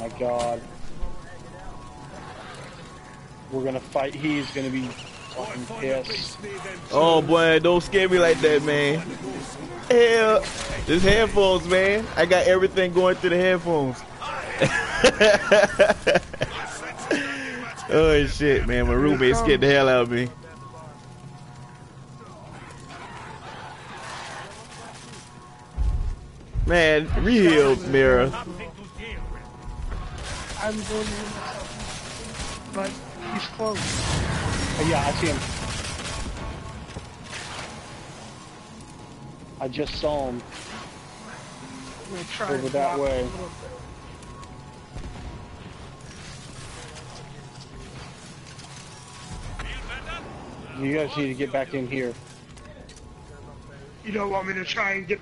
my god. We're gonna fight. He's gonna be fucking pissed. Oh boy, don't scare me like that, man. Hell, this headphones, man. I got everything going through the headphones. oh shit, man. My roommate scared the hell out of me. Man, real mirror. I'm going to but he's close. Oh, yeah, I see him. I just saw him I'm gonna try over that way. a little bit. You guys need to get back in here. You don't want me to try and get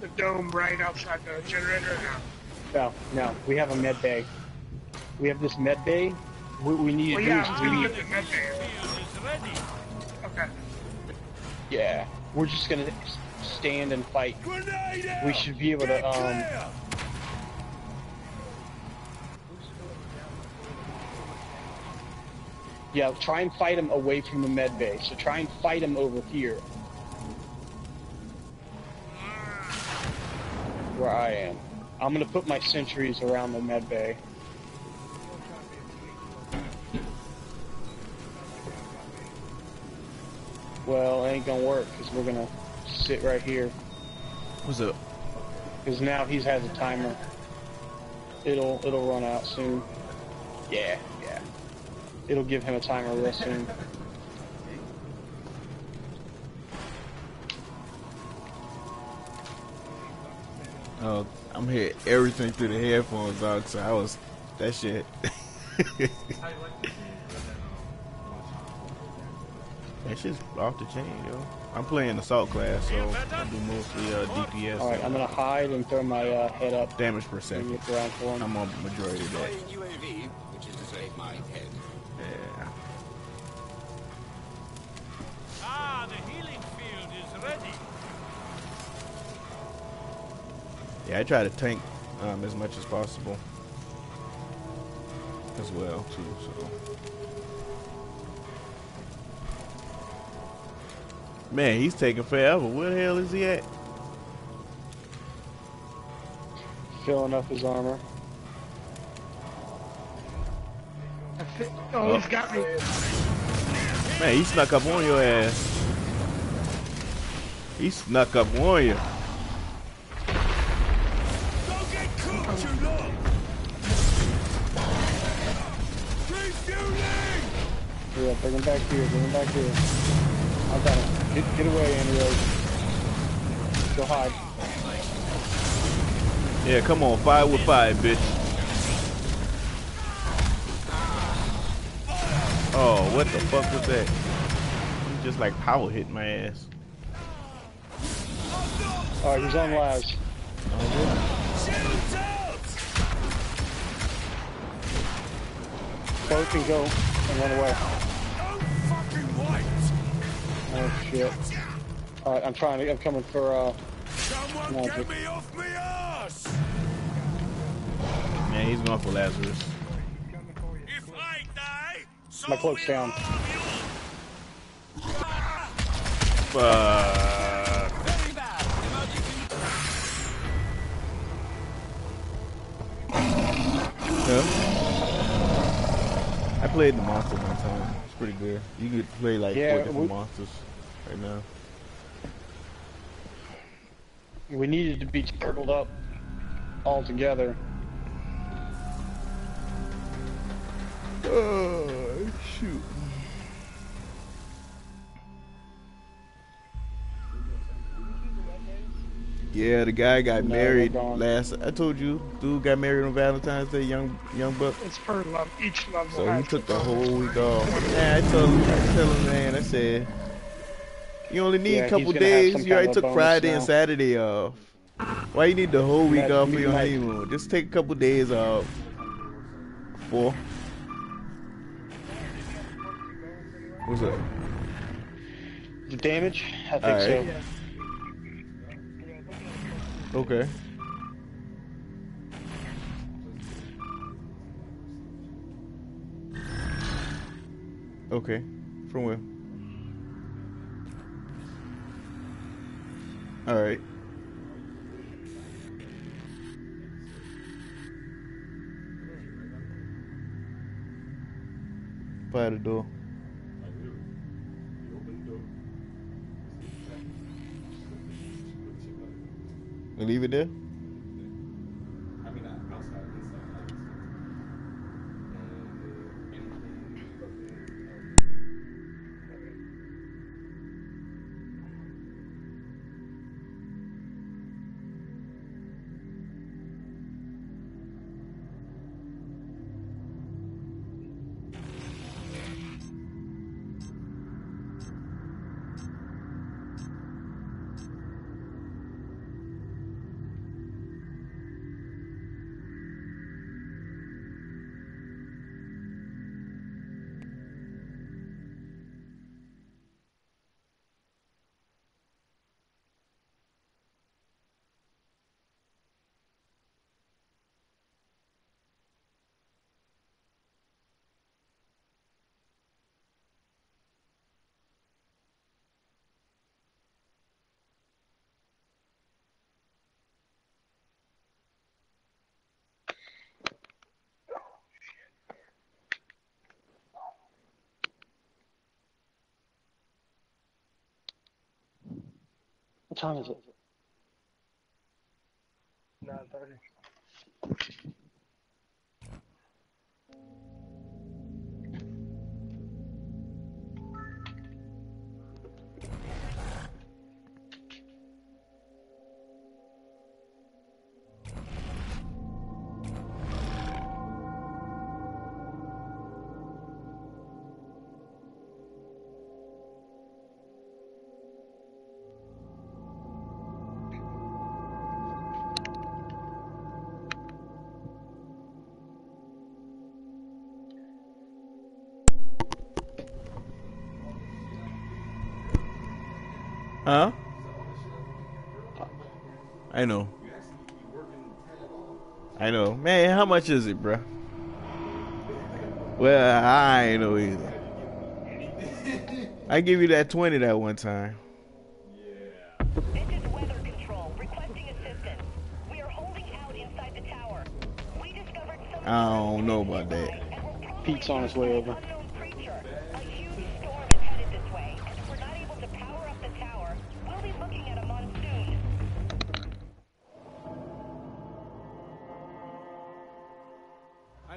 the dome right outside the generator now? No, no, we have a med bay. We have this med bay. What we need to Well, do yeah, is we need. The med bay. Okay. Yeah, we're just gonna stand and fight. We should be able to, um, yeah, try and fight him away from the med bay. So try and fight him over here. Where I am. I'm gonna put my sentries around the med bay. Ain't gonna work because we're gonna sit right here. What's up? Because now he has a timer. It'll it'll run out soon. Yeah, yeah. It'll give him a timer real soon. Oh, I'm hearing everything through the headphones, dog. So I was that shit. that shit's off the chain, yo. I'm playing assault class, so I do mostly uh, DPS. All right, I'm gonna hide and throw my uh, head up damage per and second. look around for. I'm on majority of that. UAV, which is to say my head. Yeah. Ah, the healing field is ready. Yeah, I try to tank um, as much as possible as well too. So, man, he's taking forever. Where the hell is he at? Filling up his armor. Oh, he's got me. Man, he snuck up on your ass. He snuck up on you. Don't get cooked, you lot! Refueling! Yeah, bring him back here. Bring him back here. I got him. Get, get away, Andy Rose. Go hide. Yeah, come on, five with five, bitch. Oh, what the fuck was that? He just like power hit my ass. All right, he's on lives. Both can go and run away. Don't fucking wait! Oh shit. All right, I'm trying to. I'm coming for. uh Someone Magic. get me off me ass! Man, he's going for Lazarus. If I die, so My cloak's down. all of you. Fuck. Very bad. Emergency. Yeah. I played the monster one time. Pretty good. You could play like Yeah, four different we- monsters right now. We needed to be turtled up all together. Oh, shoot. Yeah, the guy got No, married last. I told you, dude got married on Valentine's Day. Young, young buck. It's per love, Each love. So he took the whole week off. Man, I told him, I tell him, man, I said, you only need Yeah, a couple days. You already kind of a took Friday and. Saturday off. Why you need the whole week Might- off for your might- honeymoon? Just take a couple days off. Four. What's up? The damage? I think so. Okay. Okay. From where? Alright. By the door. Leave it there? What time is it? Nine thirty. Huh? I know. I know. Man, how much is it, bruh? Well, I ain't know either. I give you that 20 that one time. This is weather control, requesting assistance. We are holding out inside the tower. We discovered some I don't know about that. and we're probably Pete's on his way over.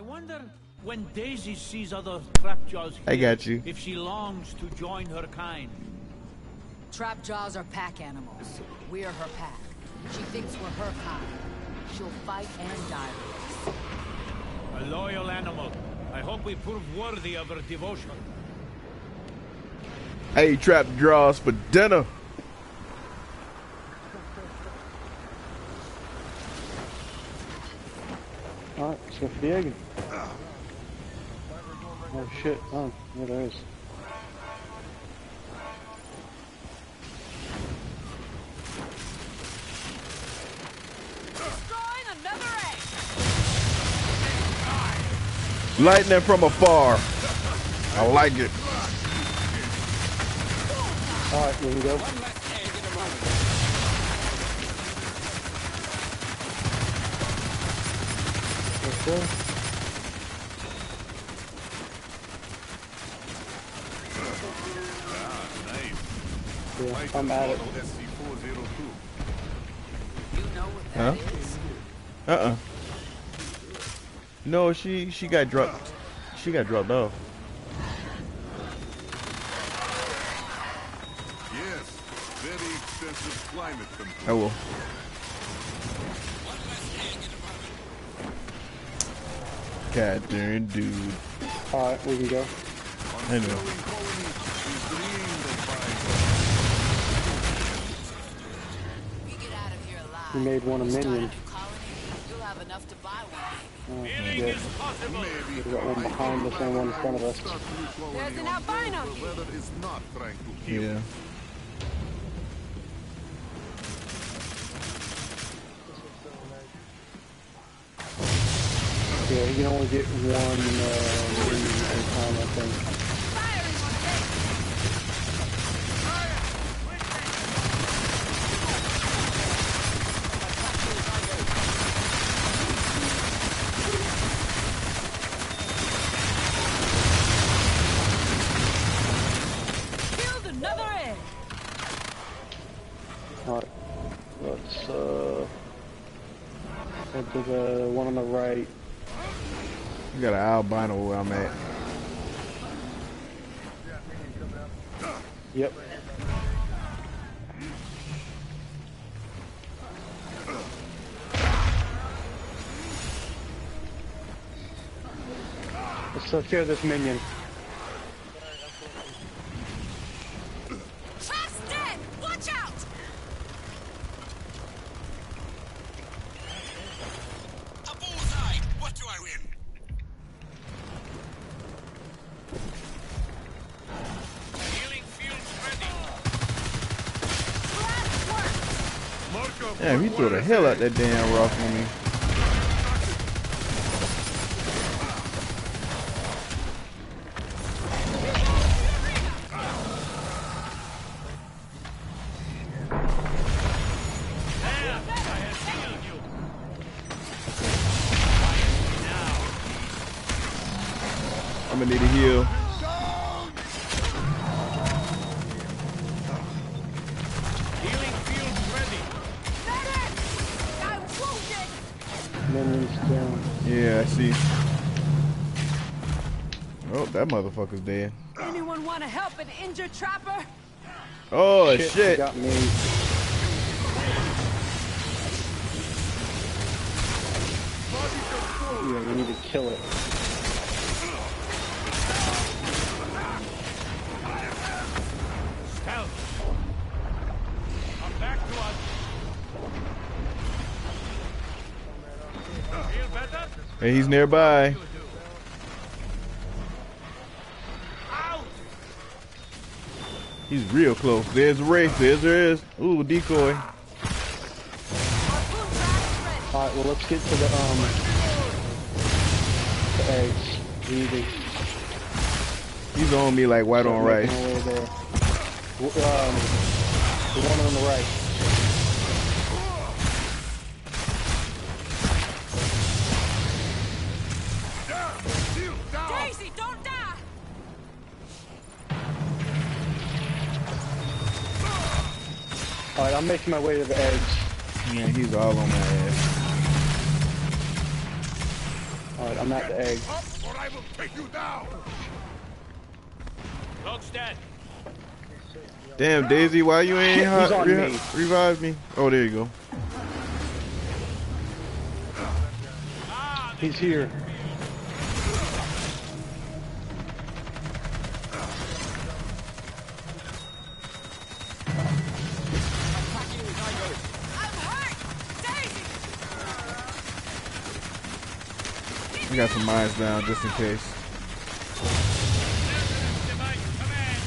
Wonder when Daisy sees other trapjaws I here, got you. if she longs to join her kind. Trapjaws are pack animals. We're her pack. She thinks we're her kind. She'll fight and die for us. A loyal animal. I hope we prove worthy of her devotion. Hey, trap draws for dinner. Alright, let's go for the egg. Oh shit, oh, yeah there is. Destroying another egg! Lightning from afar. I like it. Alright, here we go. One less egg in a moment. Let's. Yeah, I'm at it. You know what Huh? Uh-uh. No, she she got dropped. She got dropped off. Yes, very extensive climate control. Oh, I will. God darn dude. Alright, we can go. I know. Ongoing colony is dreamed of by You get out of here alive. We made one a Start minion. you'll have enough to buy one. Oh, Healing yeah. We got one behind us and one in front of us. Start new colony There's an albino here. weather is not trying to kill. Yeah. you can only get one uh, time, I think. Alright, let's uh, head to the one on the right. We got an albino where I'm at. Yep. Let's of this minion. Trap's dead! Watch out! A bullseye! What do I win? Healing fields ready. Mark up Damn, he what threw the hell out that damn rock on me. I'm gonna need a heal. Yeah, I see. Oh, that motherfucker's dead. Anyone want to help an injured trapper? Oh Shit, shit! got me. Yeah, we need to kill it. Hey, he's nearby. He's real close. There's a Race. There's there is. Ooh, decoy. Ready. Alright, well let's get to the um the eggs. Need He's on me like white on rice. our way there. W- Um, the one on the right. Alright, I'm making my way to the eggs. Yeah, he's all on my ass. Alright, I'm at the egg. Up or I will take you down! Dog's dead. Damn, Daisy, why you ain't hot, re- me. revive me? Oh, there you go. He's here. I got some mines down just in case. device command.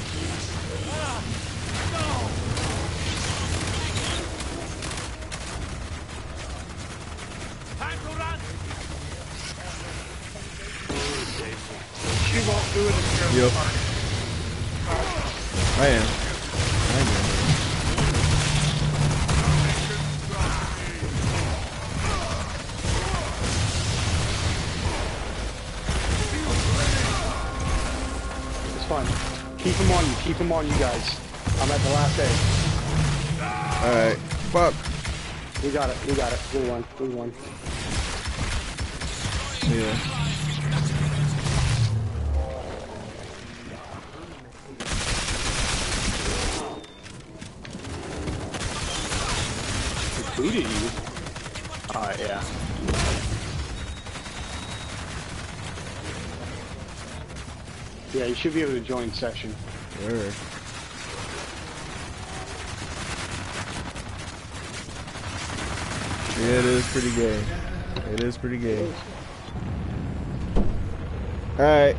Ah, Keep him on you guys. I'm at the last egg. Alright. Fuck. We got it. We got it. We won. We won. Yeah. Booted you. Alright, yeah. Yeah, you should be able to join session. Yeah, it is pretty gay. It is pretty gay. Alright.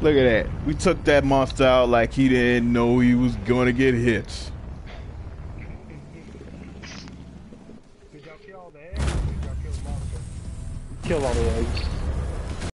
Look at that. We took that monster out like he didn't know he was gonna get hit.